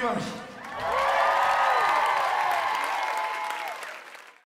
irmãos.